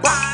Wow.